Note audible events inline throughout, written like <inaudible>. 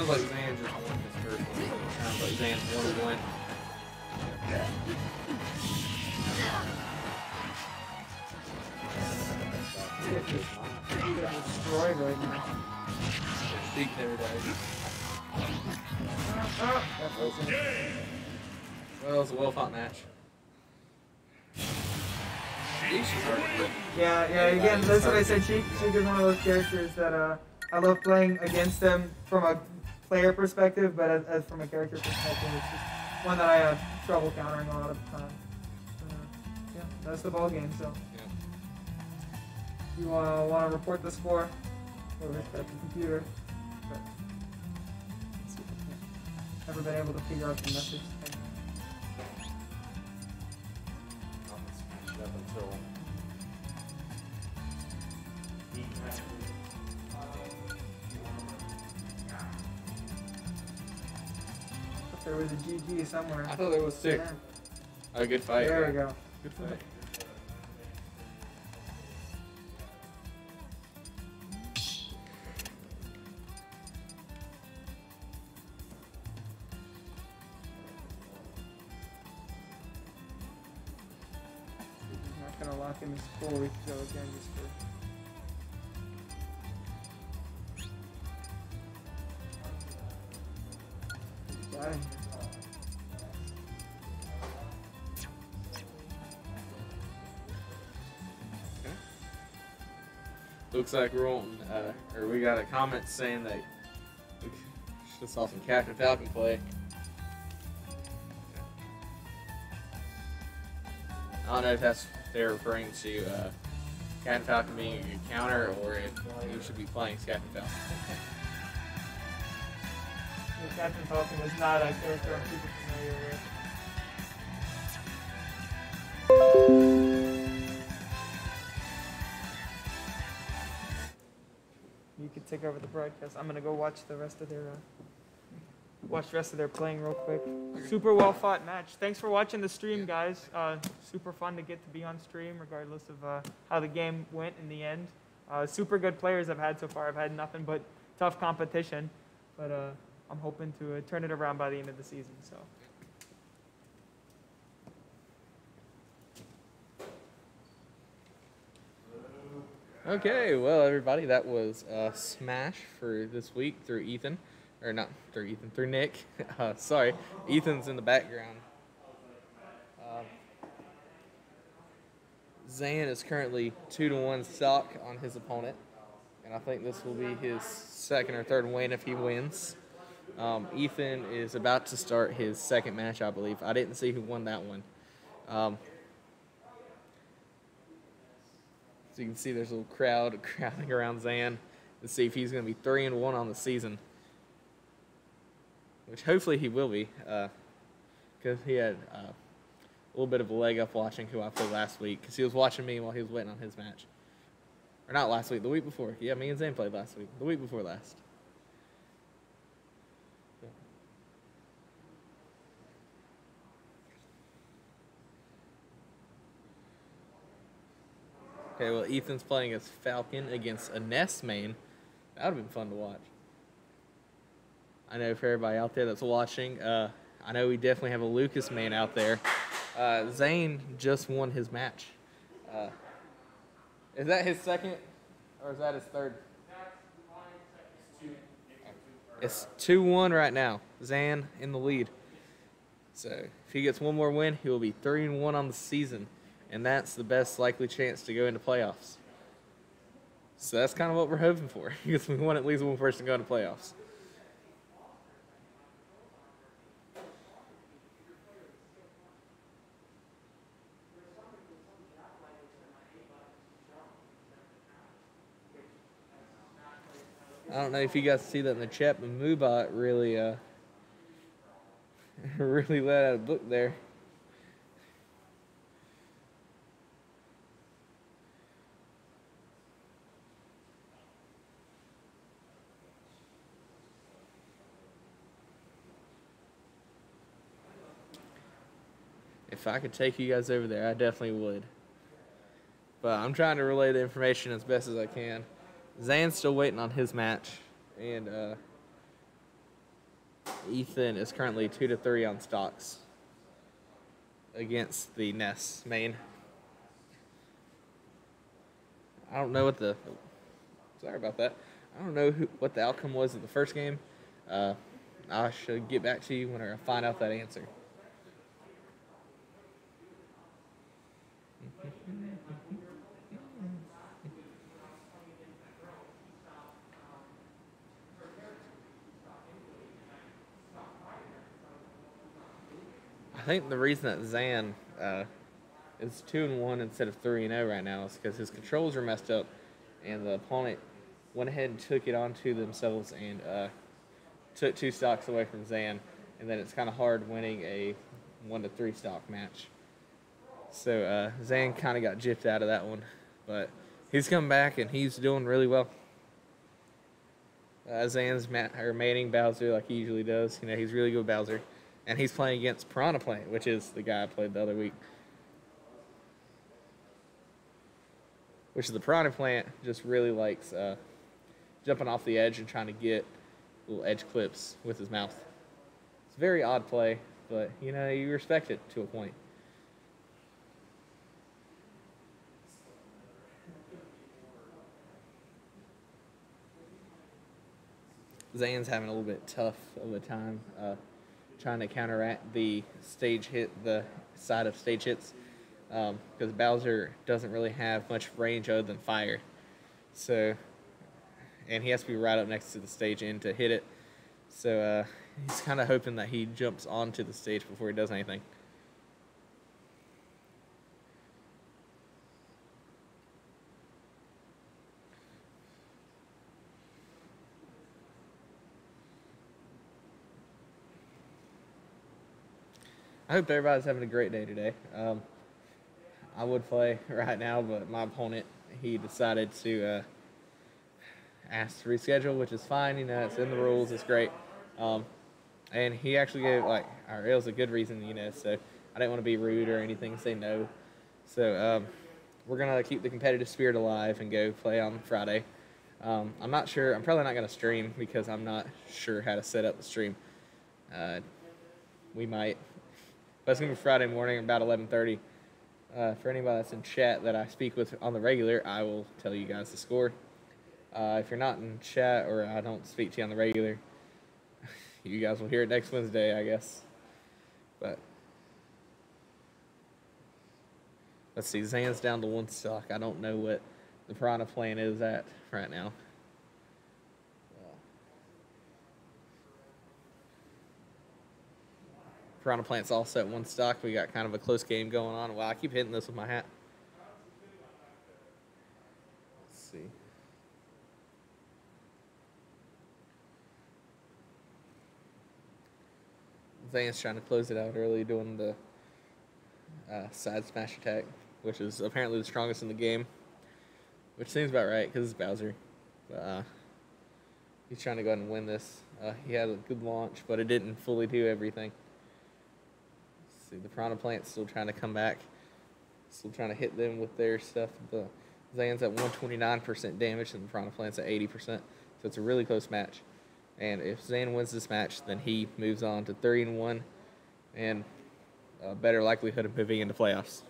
Sounds like Zan just won his first one. Sounds like Zan's one and one. destroyed right now. Sheik never died. That wasn't. Well, it was a well fought match. Sheik's hard to hit. Yeah, yeah. Again, that's what I said. Sheik, Sheik is one of those characters that uh, I love playing against them from a player perspective, but as, as from a character perspective, it's just one that I have trouble countering a lot of the time. Uh, yeah, that's the ball game. So Yeah. you uh, want to report the score? Or restart the computer? But let's see if I can- Never been able to figure out the message thing. I'll smash it up until there was a GG somewhere. I thought there was six. Yeah. Oh, good fight. There we go. Good fight. I'm not gonna lock in the score. We can go again just for. Looks like we're on, uh, or we got a comment saying that <laughs> we should saw some Captain Falcon play. I don't know if that's they're referring to uh, Captain Falcon being a good counter or if you should be playing Captain Falcon. <laughs> Captain Falcon was not a character I'm super familiar with. Take over the broadcast. I'm gonna go watch the rest of their uh, watch the rest of their playing real quick. Super well fought match. Thanks for watching the stream, guys. Uh, super fun to get to be on stream, regardless of uh, how the game went in the end. Uh, super good players I've had so far. I've had nothing but tough competition, but uh, I'm hoping to uh, turn it around by the end of the season. So. Okay, well, everybody, that was uh, Smash for this week through Ethan. Or not through Ethan, through Nick. <laughs> Uh, sorry, Ethan's in the background. Um, Zan is currently 2 to 1 stock on his opponent. And I think this will be his second or third win if he wins. Um, Ethan is about to start his second match, I believe. I didn't see who won that one. Um, So you can see there's a little crowd <laughs> crowding around Zan to see if he's going to be three and one on the season, which hopefully he will be, because he had uh, a little bit of a leg up watching who I played last week, because he was watching me while he was waiting on his match, or not last week, the week before. Yeah, me and Zan played last week, the week before last. Okay, well, Ethan's playing as Falcon against a Ness main. That would have been fun to watch. I know for everybody out there that's watching, uh, I know we definitely have a Lucas main out there. Uh, Zane just won his match. Uh, is that his second, or is that his third? It's 2 1 right now. Zan in the lead. So if he gets one more win, he will be 3 and 1 on the season and that's the best likely chance to go into playoffs. So that's kind of what we're hoping for, <laughs> because we want at least one person to go into playoffs. I don't know if you guys see that in the chat, but Moobot really, uh, <laughs> really let out a book there. If I could take you guys over there, I definitely would. But I'm trying to relay the information as best as I can. Zan's still waiting on his match, and uh, Ethan is currently two to three on stocks against the Ness main. I don't know what the. Sorry about that. I don't know who, what the outcome was of the first game. Uh, I should get back to you when I find out that answer. Think the reason that Zan uh, is two and one instead of three and zero right now is because his controls are messed up, and the opponent went ahead and took it onto themselves and uh, took two stocks away from Zan, and then it's kind of hard winning a one to three stock match. So uh, Zan kind of got gypped out of that one, but he's come back and he's doing really well. Uh, Zan's mat- or mating Bowser like he usually does. You know, he's really good Bowser, and he's playing against Piranha Plant, which is the guy I played the other week. Which is the Piranha Plant just really likes uh, jumping off the edge and trying to get little edge clips with his mouth. It's a very odd play, but you know you respect it to a point. Zan's having a little bit tough of a time uh, trying to counteract the stage hit, the side of stage hits, because um, Bowser doesn't really have much range other than fire. So, and he has to be right up next to the stage end to hit it. So uh, he's kind of hoping that he jumps onto the stage before he does anything. I hope everybody's having a great day today. Um, I would play <laughs> right now, but my opponent he decided to uh, ask to reschedule, which is fine. You know, it's in the rules. It's great. Um, and he actually gave like, or it was a good reason, you know. So I didn't want to be rude or anything, say no. So um, we're gonna keep the competitive spirit alive and go play on Friday. Um, I'm not sure. I'm probably not gonna stream because I'm not sure how to set up the stream. Uh, we might but it's gonna be Friday morning about 11:30. Uh, for anybody that's in chat that I speak with on the regular, I will tell you guys the score. Uh, if you're not in chat or I don't speak to you on the regular, <laughs> you guys will hear it next Wednesday, I guess. But let's see, Zan's down to one stock. I don't know what the Piranha plan is at right now. Piranha Plant's all set one stock. We got kind of a close game going on. Wow, I keep hitting this with my hat. Let's see. Zan's trying to close it out early, doing the uh, side smash attack, which is apparently the strongest in the game. Which seems about right because it's Bowser. But, uh, he's trying to go ahead and win this. Uh, he had a good launch, but it didn't fully do everything see, the Piranha Plant's still trying to come back. Still trying to hit them with their stuff. The Zan's at 129% damage and the Piranha Plant's at 80%. So it's a really close match. And if Zan wins this match, then he moves on to 3 and 1 and a better likelihood of moving into playoffs.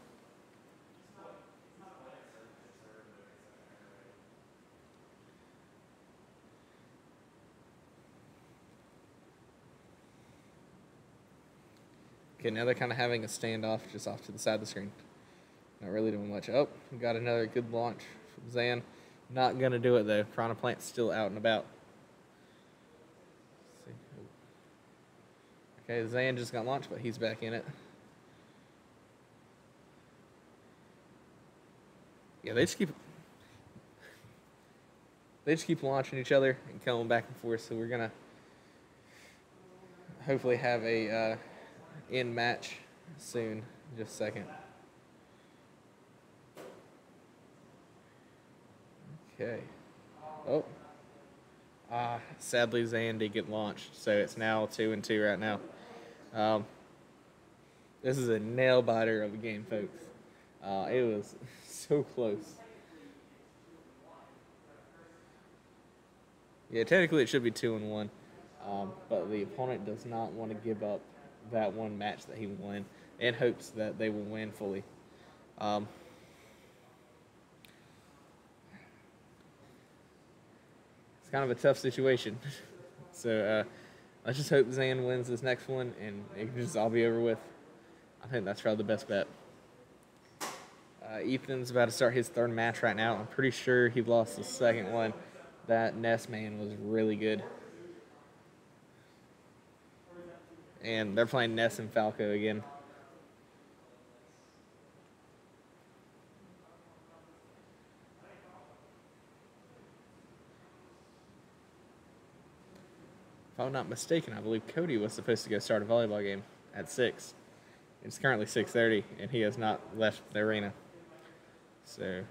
Okay, now they're kind of having a standoff just off to the side of the screen. Not really doing much. Oh, we got another good launch from Zan. Not going to do it, though. Piranha Plant's still out and about. Okay, Zan just got launched, but he's back in it. Yeah, they just keep they just keep launching each other and coming back and forth. So we're gonna hopefully have a uh, in match soon. Just a second. Okay. Oh. Ah, sadly Zan did get launched, so it's now two and two right now. Um, this is a nail biter of a game, folks. Uh, it was <laughs> so close. Yeah, technically it should be two and one, Um, but the opponent does not want to give up that one match that he won in hopes that they will win fully. Um, it's kind of a tough situation. <laughs> so uh, let's just hope Zan wins this next one and it can just all be over with. I think that's probably the best bet. Uh, Ethan's about to start his third match right now. I'm pretty sure he lost the second one. That Ness man was really good. And they're playing Ness and Falco again. If I'm not mistaken, I believe Cody was supposed to go start a volleyball game at 6. It's currently 6.30, and he has not left the arena. So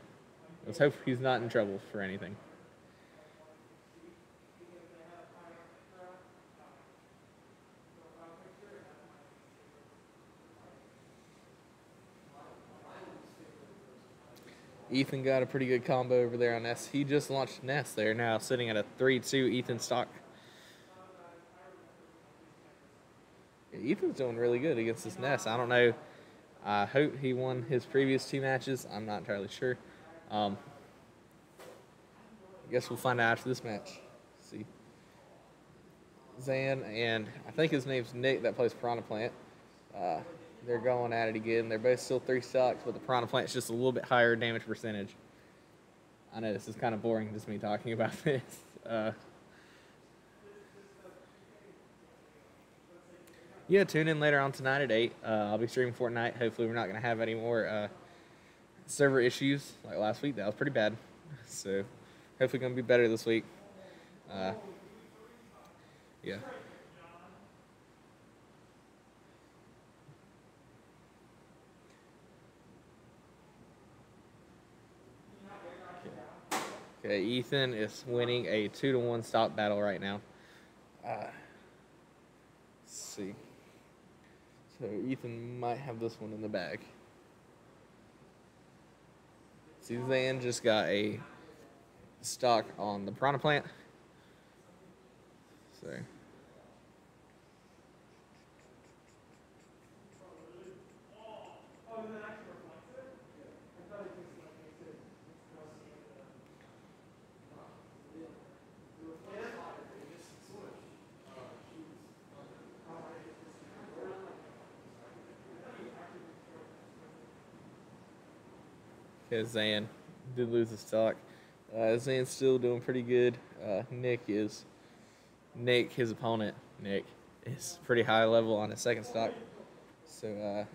let's hope he's not in trouble for anything. Ethan got a pretty good combo over there on Ness. He just launched Ness there now, sitting at a 3 2 Ethan stock. Ethan's doing really good against this Ness. I don't know. I hope he won his previous two matches. I'm not entirely sure. Um, I guess we'll find out after this match. Let's see. Zan and I think his name's Nick that plays Piranha Plant. Uh, they're going at it again. They're both still three stocks, but the Piranha Plant's just a little bit higher damage percentage. I know this is kind of boring, just me talking <laughs> about this. Uh, yeah, tune in later on tonight at 8. Uh, I'll be streaming Fortnite. Hopefully, we're not going to have any more uh, server issues like last week. That was pretty bad. So, hopefully, going to be better this week. Uh, yeah. Okay, Ethan is winning a two to one stop battle right now. Uh, let's see. So Ethan might have this one in the bag. Suzanne just got a stock on the piranha plant. So. Okay, Zan did lose his stock. Uh, Zan's still doing pretty good. Uh, Nick is Nick, his opponent, Nick, is pretty high level on his second stock. So uh,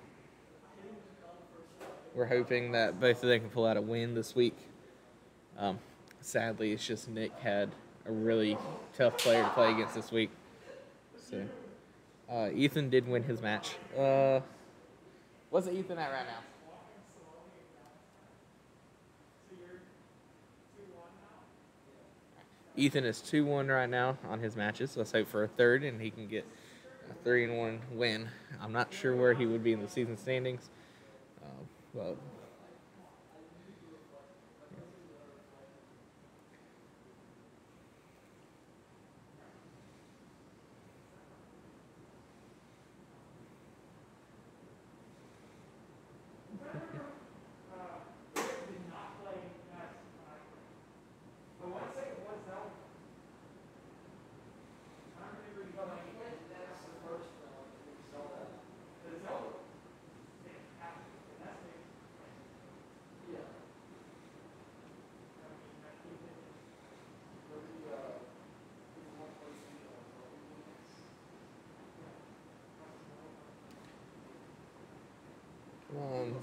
we're hoping that both of them can pull out a win this week. Um, sadly, it's just Nick had a really tough player to play against this week. So uh, Ethan did win his match. Uh, what's Ethan at right now? Ethan is 2 1 right now on his matches. Let's hope for a third and he can get a 3 and 1 win. I'm not sure where he would be in the season standings. Uh, but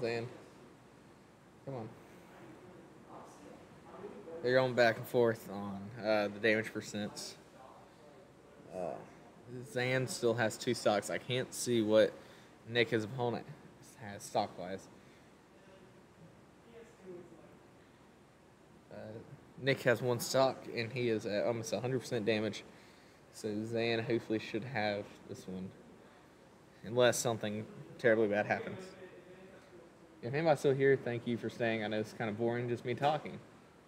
Zan. Come on. They're going back and forth on uh, the damage percents. Uh, Zan still has two stocks. I can't see what Nick, his opponent, has stock wise. Uh, Nick has one stock and he is at almost 100% damage. So Zan hopefully should have this one. Unless something terribly bad happens. If anybody's still here, thank you for staying. I know it's kind of boring, just me talking.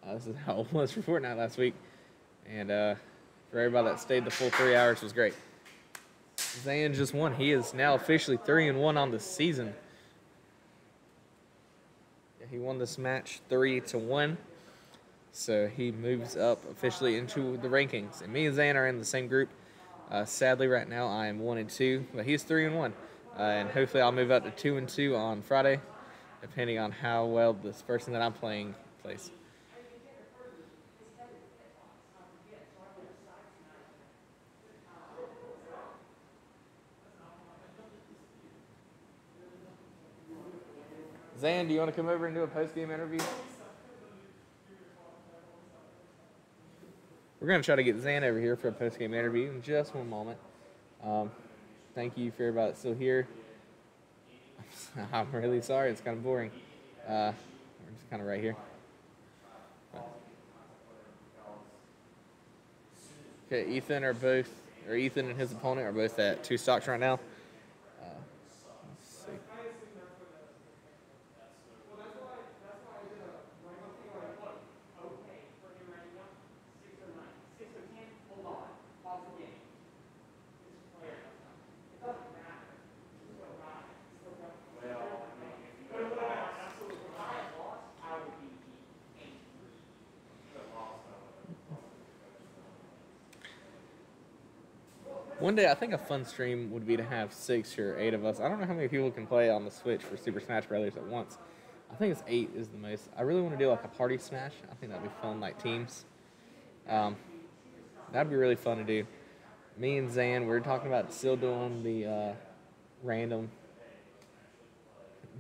Uh, this is <laughs> how it was for Fortnite last week. And uh, for everybody that stayed the full three hours was great. Zan just won. He is now officially three and one on the season. Yeah, he won this match three to one. So he moves up officially into the rankings. And me and Zan are in the same group. Uh, sadly, right now I am one and two, but he's three and one. Uh, and hopefully I'll move up to two and two on Friday, depending on how well this person that I'm playing plays. Zan, do you want to come over and do a post game interview? We're going to try to get Zan over here for a post game interview in just one moment. Um, thank you for everybody that's still here. <laughs> I'm really sorry, it's kind of boring. Uh, we're just kind of right here. Okay, Ethan are both, or Ethan and his opponent are both at two stocks right now. Uh, let's see. One day, I think a fun stream would be to have six or eight of us. I don't know how many people can play on the Switch for Super Smash Brothers at once. I think it's eight is the most. I really want to do like a party smash. I think that'd be fun, like teams. Um, that'd be really fun to do. Me and Zan, we were talking about still doing the uh, random,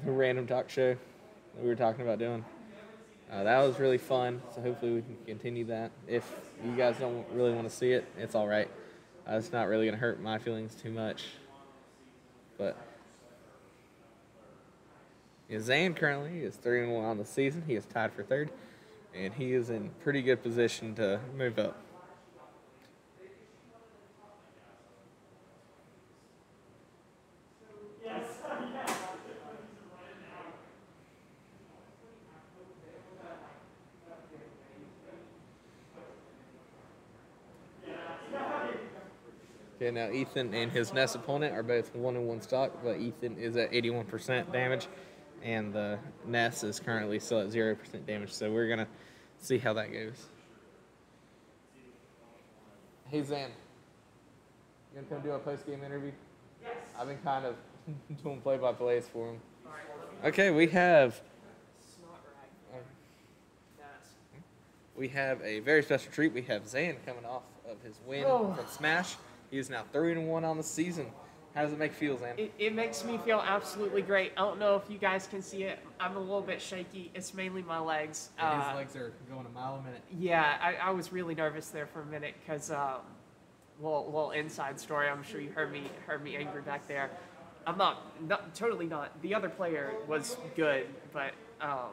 the random talk show that we were talking about doing. Uh, that was really fun. So hopefully we can continue that. If you guys don't really want to see it, it's all right. It's not really going to hurt my feelings too much. But Zane currently is 3 and 1 on the season. He is tied for third, and he is in pretty good position to move up. Okay, now Ethan and his Ness opponent are both one and one stock, but Ethan is at 81% damage, and the Ness is currently still at 0% damage. So we're gonna see how that goes. Hey Zan, you gonna come do a post game interview? Yes. I've been kind of <laughs> doing play by plays for him. Okay, we have we have a very special treat. We have Zan coming off of his win Oh. from Smash. He is now three and one on the season. How does it make you feel, Zan? It, it makes me feel absolutely great. I don't know if you guys can see it. I'm a little bit shaky. It's mainly my legs. Uh, his legs are going a mile a minute. yeah, I, I was really nervous there for a minute because, um, little, little inside story. I'm sure you heard me heard me angry back there. I'm not, not totally not. The other player was good, but um,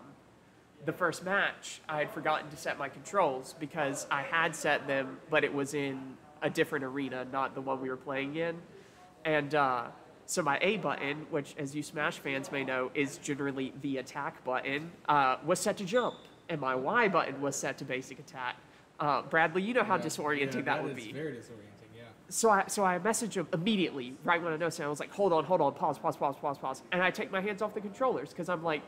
the first match I had forgotten to set my controls because I had set them, but it was in a different arena, not the one we were playing in. And uh, so my A button, which as you Smash fans may know is generally the attack button, uh, was set to jump, and my Y button was set to basic attack. Uh, Bradley, you know how disorienting that, would be. Very disorienting, yeah. So I so I messaged him immediately right when I noticed it. I was like, hold on, hold on, pause, pause, pause, pause, pause, and I take my hands off the controllers because I'm like,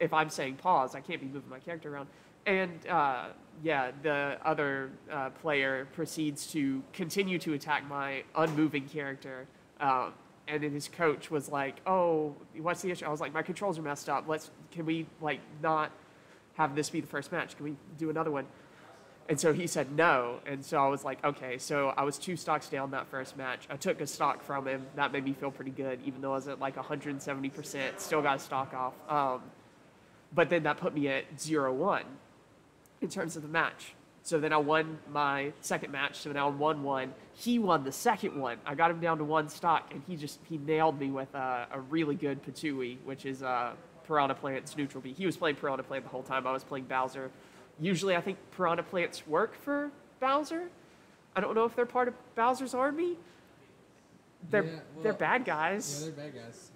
if I'm saying pause, I can't be moving my character around. And uh, yeah, the other uh, player proceeds to continue to attack my unmoving character. Um, and then his coach was like, "Oh, what's the issue?" I was like, "My controls are messed up. Let's can we like not have this be the first match? Can we do another one?" And so he said no. And so I was like, okay. So I was two stocks down that first match. I took a stock from him. That made me feel pretty good, even though I was at like 170%. Still got a stock off. Um, but then that put me at 0 1 in terms of the match. So then I won my second match. So now I'm 1 1. He won the second one. I got him down to one stock, and he just he nailed me with a, a really good Ptooie, which is uh, Piranha Plant's neutral B. He was playing Piranha Plant the whole time. I was playing Bowser. Usually, I think Piranha Plants work for Bowser. I don't know if they're part of Bowser's army. They're Yeah, they're well, bad Yeah, guys, they're bad guys.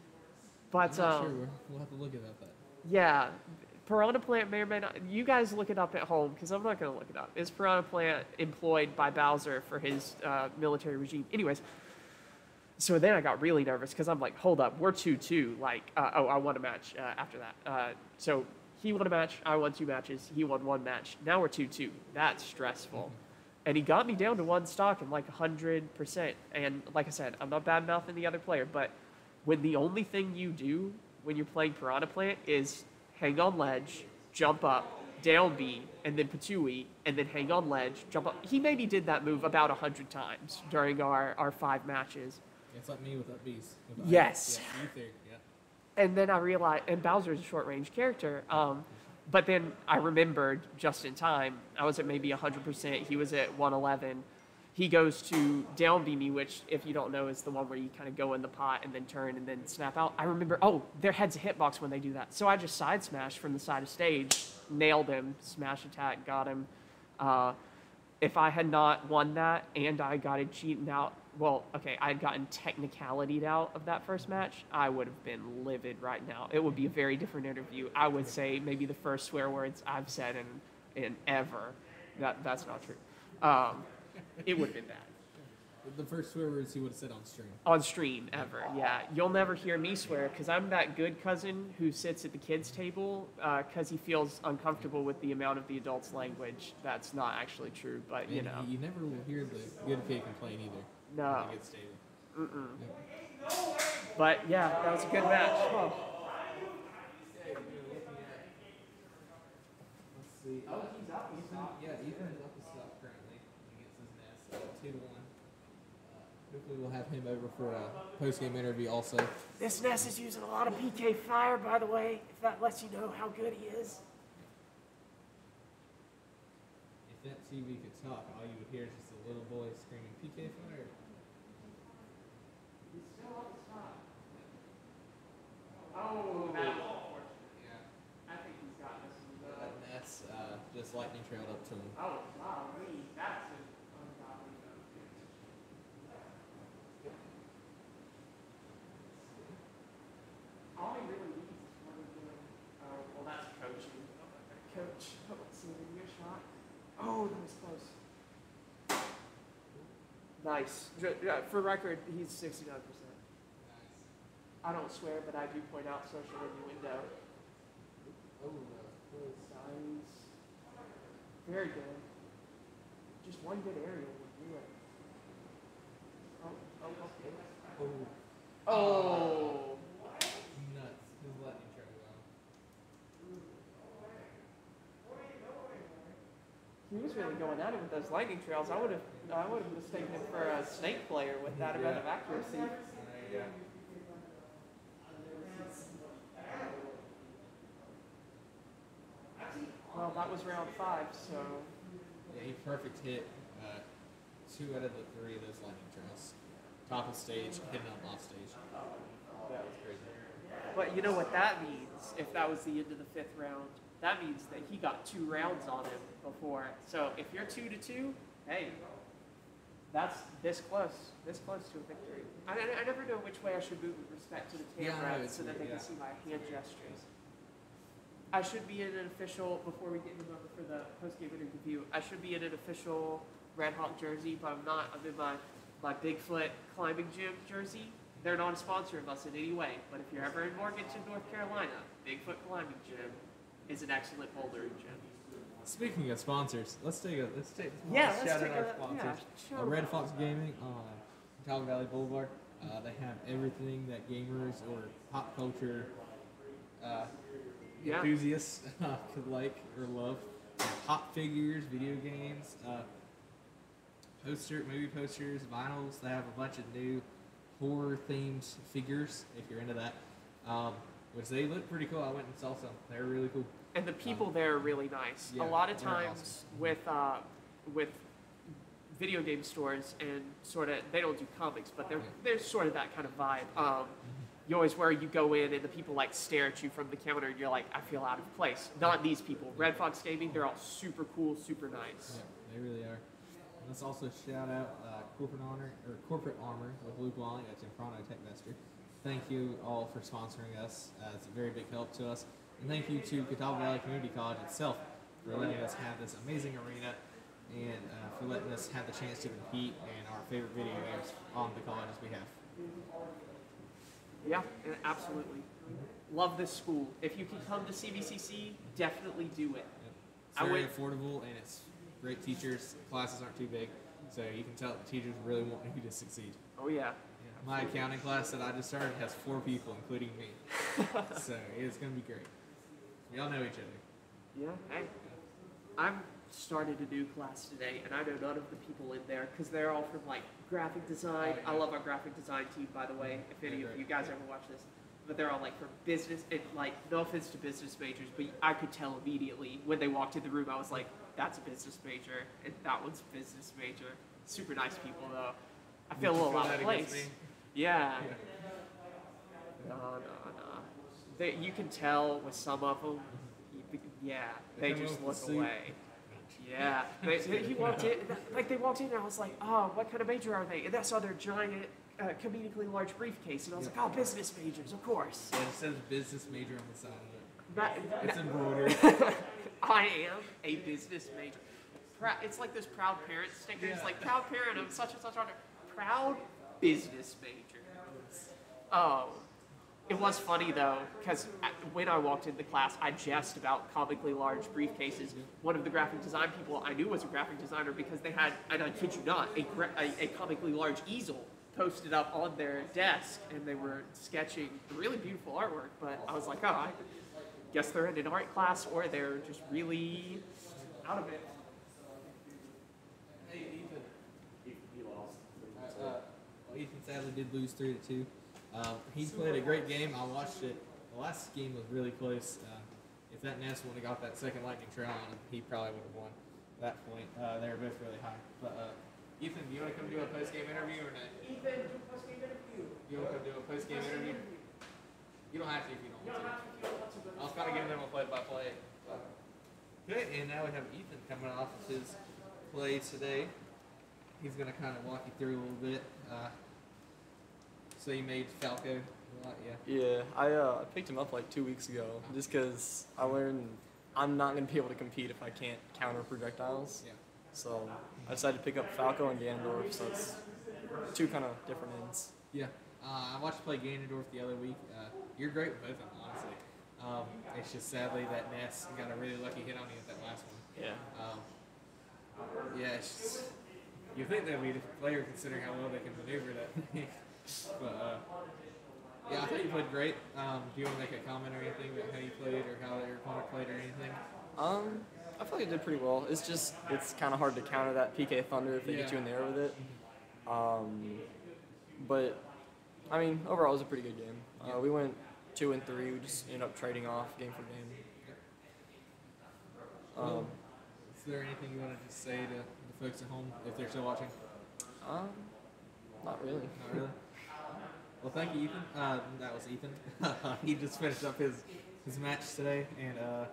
but um, sure. We'll- We'll have to look at that. Yeah, Piranha Plant may or may not. You guys look it up at home because I'm not going to look it up. Is Piranha Plant employed by Bowser for his uh, military regime? Anyways, so then I got really nervous because I'm like, hold up, we're 2 2. Like, uh, oh, I won a match uh, after that. Uh, so he won a match, I won two matches, he won one match. Now we're 2 2. That's stressful. And he got me down to one stock in like 100%. And like I said, I'm not bad mouthing the other player, but when the only thing you do when you're playing Piranha Plant is hang on ledge, jump up, down B, and then Ptooie, and then hang on ledge, jump up. He maybe did that move about 100 times during our, our five matches. It's like me with up bees. with Yes. Yeah, yeah. And then I realized, and Bowser's a short range character. Um, but then I remembered just in time, I was at maybe 100%. He was at 111. He goes to down B me, which, if you don't know, is the one where you kind of go in the pot and then turn and then snap out. I remember, oh, their head's a hitbox when they do that. So I just side smash from the side of stage, nailed him, smash attack, got him. Uh, if I had not won that and I got it cheated out, well, okay, I had gotten technicalityed out of that first match, I would have been livid right now. It would be a very different interview. I would say maybe the first swear words I've said in, in ever. That, that's not true. Um, it would have been bad. The first swear words he would have said on stream. On stream, ever. Yeah. You'll never hear me swear because I'm that good cousin who sits at the kids' table uh, because he feels uncomfortable with the amount of the adults' language. That's not actually true, but you And know. you never will hear the good kid complain either. No. When he gets stated. But yeah, that was a good match. Oh. Let's see. Oh, he's up. Ethan, yeah, Ethan is up a stop currently against his Ness, uh, two to one. Uh, hopefully, we'll have him over for a post game interview also. This Ness is using a lot of PK fire, by the way, if that lets you know how good he is. If that TV could talk, all you would hear is just a little boy screaming PK fire. He's still on the spot. Oh, that was Yeah. I think he's got this one. Uh, Ness uh, just lightning trailed up to him. Oh, wow, me, that's an ungodly All he really needs is one of the, oh, well, that's coaching. Coach, let's see, did you get a shot? Oh, that was close. Nice. For record, he's sixty-nine percent. I don't swear, but I do point out social innuendo. Oh, close. Very good. Just one good area would do it. Oh, oh, okay. Oh, Oh. nuts. His lightning trailed well. He was really going at it with those lightning trails. I would have, I would have mistaken him for a snake player with that amount of accuracy. Yeah. Well, that was round five, so Yeah, he perfect hit uh, two out of the three of those lightning trails. Top of stage, hitting up off stage. That was crazy. But you know what that means? If that was the end of the fifth round, that means that he got two rounds on him before. So if you're two to two, hey, that's this close, this close to a victory. I, I, I never know which way I should move with respect to the Yeah, camera it's so that they weird, can see my hand gestures. I should be in an official before we get him over for the post game interview. I should be in an official Red Hawk jersey, but I'm not. I'm in my my Bigfoot climbing gym jersey. They're not a sponsor of us in any way, but if you're ever in Morganton, North Carolina, Bigfoot Climbing Gym is an excellent bouldering gym. Speaking of sponsors, let's take a let's take let's Yeah, let's shout take out our sponsors. yeah, Uh. Red Fox Gaming on Talon Valley Boulevard. Uh, they have everything that gamers or pop culture uh, Yeah. enthusiasts <laughs> uh, could like or love. Uh, pop figures, video games, uh, poster, movie posters, vinyls. They have a bunch of new horror themed figures if you're into that. Um, which they look pretty cool. I went and saw some. They're really cool. And the people there are really nice. Yeah, a lot of times awesome. with uh, with video game stores and sort of they don't do comics, but they're Yeah. they're sort of that kind of vibe. Um, you always where you go in and the people like stare at you from the counter and you're like, I feel out of place. Not these people. Red Fox Gaming, they're all super cool, super nice. Yeah, they really are. Let's also shout out uh, Corporate Honor or Corporate Armor with Luke Wally at Tech Techmaster. Thank you all for sponsoring us. Uh, it's a very big help to us. And thank you to Catawba Valley Community College itself for letting us have this amazing arena and uh, for letting us have the chance to compete in our favorite video games on the college's behalf. Yeah, absolutely. Love this school. If you can come to CVCC, definitely do it. It's very affordable and it's great teachers. Classes aren't too big, so you can tell the teachers really want you to succeed. Oh yeah. My accounting class that I just started has four people, including me. <laughs> so it's gonna be great. We all know each other. Yeah. Hey, I'm started a new class today, and I know none of the people in there because they're all from like graphic design. Oh, I love our graphic design team, by the way. If any Yeah, of you guys ever watch this, but they're all like from business. And like, no offense to business majors, but I could tell immediately when they walked in the room. I was like, "That's a business major, and that one's a business major." Super nice people though. I feel a little out of place. <laughs> Yeah. No, no, no. They, you can tell with some of them. Yeah, They they just look the away. Yeah, they, he walked in, like they walked in, and I was like, oh, what kind of major are they? And I saw their giant, uh, comedically large briefcase, and I was like, oh, business majors, of course. Yeah, it says business major on the side of it. That, It's embroidered. <laughs> I am a business major. Prou- it's like those proud parent stickers, Yeah. like proud parent of such and such honor. Proud business major. Oh, it was funny though, because when I walked into class, I jest about comically large briefcases. One of the graphic design people I knew was a graphic designer because they had, and I kid you not, a, a, a comically large easel posted up on their desk, and they were sketching really beautiful artwork. But I was like, oh, I guess they're in an art class or they're just really out of it. Hey, Ethan. Uh, Ethan sadly did lose three to two. Um, he played a great game. I watched it. The last game was really close. Uh, if that Ness would have got that second lightning trail on him, he probably would have won. At that point, uh, they were both really high. But uh, Ethan, do you want to come do a post game interview or not? Ethan, post game interview. You want to come do a post game interview? You don't have to if you don't want to. I was kind of giving them a play by play. Okay, and now we have Ethan coming off of his play today. He's going to kind of walk you through a little bit. Uh, so you made Falco a lot, yeah. Yeah, I uh, I picked him up like two weeks ago just because I learned I'm not gonna be able to compete if I can't counter projectiles. Yeah. So I decided to pick up Falco and Ganondorf. So it's two kind of different ends. Yeah. Uh, I watched you play Ganondorf the other week. Uh, you're great with both of them, honestly. Um, it's just sadly that Ness got a really lucky hit on you at that last one. Yeah. Um, yeah, it's just, you think they'd be the player considering how well they can maneuver that. <laughs> but uh, yeah, I thought you played great. Um, do you want to make a comment or anything about how you played or how your opponent played or anything? Um, I feel like I did pretty well. It's just it's kind of hard to counter that PK Thunder if they get you in the air with it. Um, but I mean, overall, it was a pretty good game. Uh, we went two and three. We just ended up trading off game for game. Um, Is there anything you want to just say to the folks at home if they're still watching? um, not really. Not really. <laughs> Well, thank you, Ethan. Uh, that was Ethan. <laughs> he just finished up his his match today, and uh,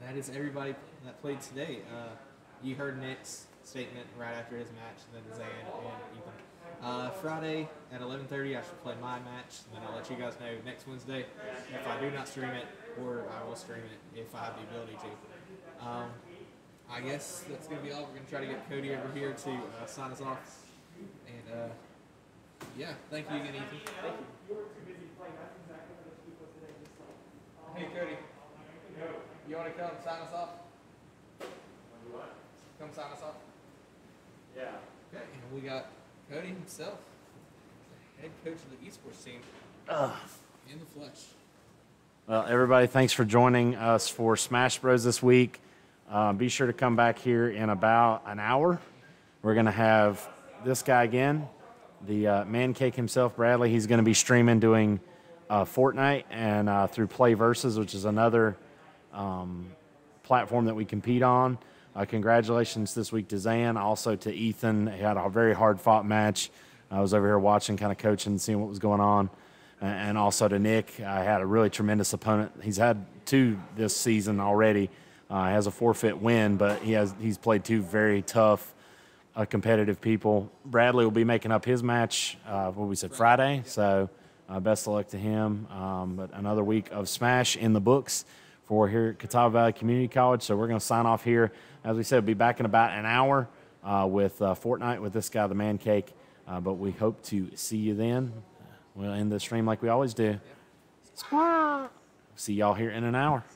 that is everybody that played today. Uh, you heard Nick's statement right after his match, then Zan and Ethan. Uh, Friday at 11:30, I should play my match. And then I'll let you guys know next Wednesday if I do not stream it, or I will stream it if I have the ability to. Um, I guess that's gonna be all. We're gonna try to get Cody over here to uh, sign us off, and. Uh, yeah, thank you again, Ethan. Hey, Cody. You want to come sign us off? Come sign us off? Yeah. Okay, and we got Cody himself, the head coach of the esports team. In the flesh. Well, everybody, thanks for joining us for Smash Bros this week. Uh, be sure to come back here in about an hour. We're going to have this guy again, the uh, man cake himself, Bradley. He's going to be streaming doing uh, Fortnite and uh, through Play Versus, which is another um, platform that we compete on. Uh, congratulations this week to Zan, also to Ethan. He had a very hard fought match. I was over here watching, kind of coaching, seeing what was going on. And also to Nick, I had a really tremendous opponent. He's had two this season already. Uh, has a forfeit win, but he has he's played two very tough, competitive people. Bradley will be making up his match. Uh, what we said Friday, so uh, best of luck to him. Um, but another week of Smash in the books for here at Catawba Valley Community College. So we're going to sign off here. As we said, we'll be back in about an hour uh, with uh, Fortnite with this guy, the Man Cake. Uh, but we hope to see you then. We'll end the stream like we always do. See y'all here in an hour. See ya.